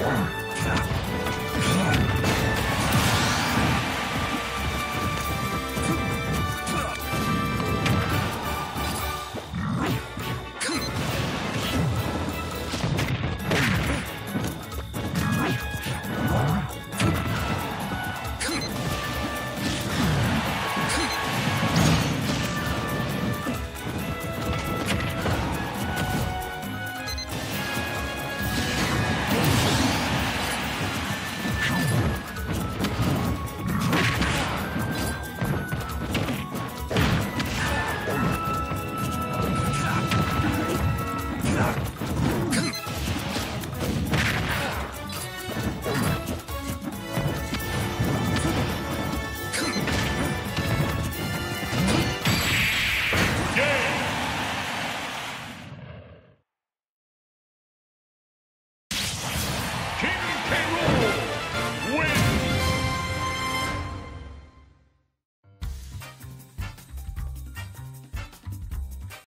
Yeah.